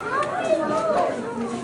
あ、はい。